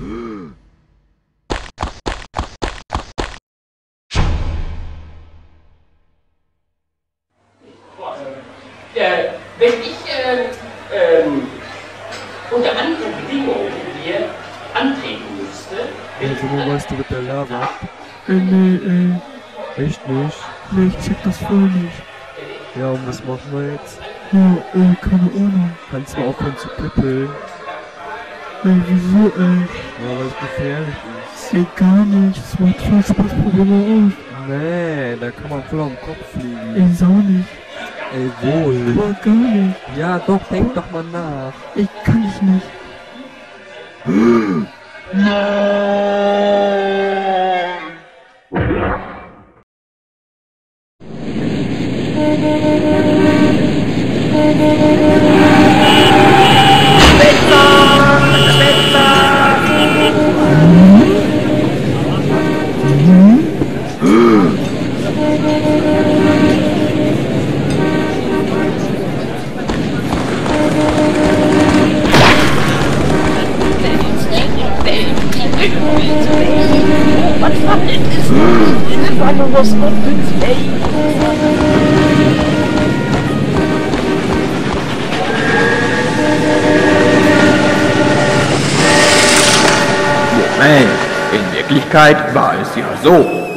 Äh, wenn ich äh, äh, unter anderen Bedingungen hier antreten müsste. Also, wo warst du mit der Lava? Äh, nee, äh. Echt nicht? Nee, ich check das voll nicht. Ja, und was machen wir jetzt? Ja, äh, keine Ahnung. Kannst du aufhören zu pippeln? Ey, wieso, ey? Ja, weil es gefährlich ist. Ey, gar nicht. Das macht voll Spaß, probier mal aus. Nee, da kann man voll am Kopf fliegen. Ey, sau nicht. Ey, wohl. Boah, gar nicht. Ja, doch, denk doch mal nach. Ey, kann ich nicht. Moment, in Wirklichkeit war es ja so.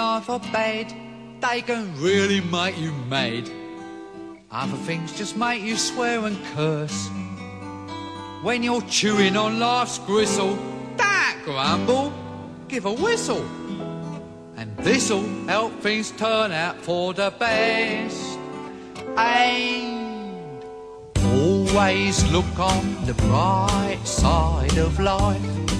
Life are bad, they can really make you mad. Other things just make you swear and curse. When you're chewing on life's gristle, don't grumble, give a whistle. And this'll help things turn out for the best. And always look on the bright side of life.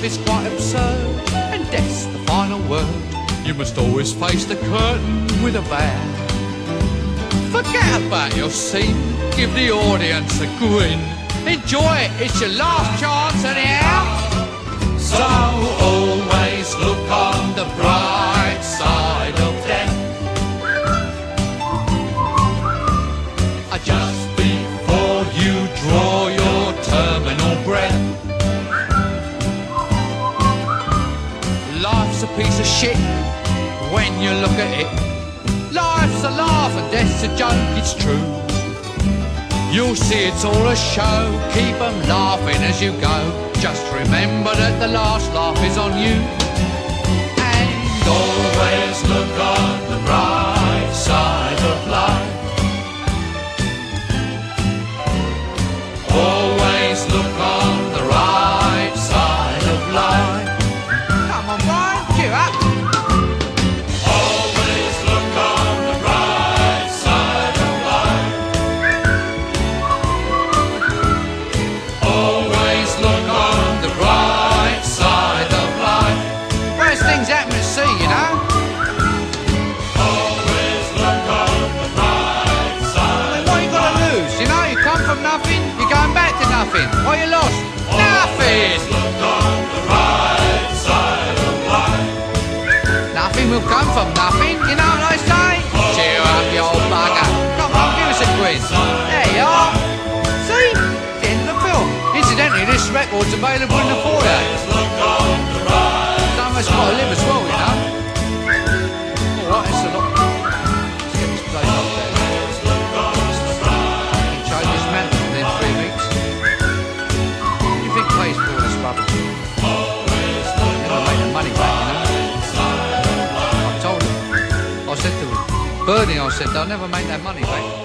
Life is quite absurd, and death's the final word. You must always face the curtain with a bow. Forget about your scene, give the audience a grin. Enjoy it, it's your last chance anyhow. So always look on the bright you look at it. Life's a laugh and death's a joke, it's true. You'll see it's all a show, keep 'em laughing as you go. Just remember that the last laugh is on you. And always look on the Will come from nothing, you know what I say? Cheer up, you old bugger. Come on, give us a quiz. There you are. See? End the film. Incidentally, this record's available in the foyer. Bernie, I said, they'll never make that money back.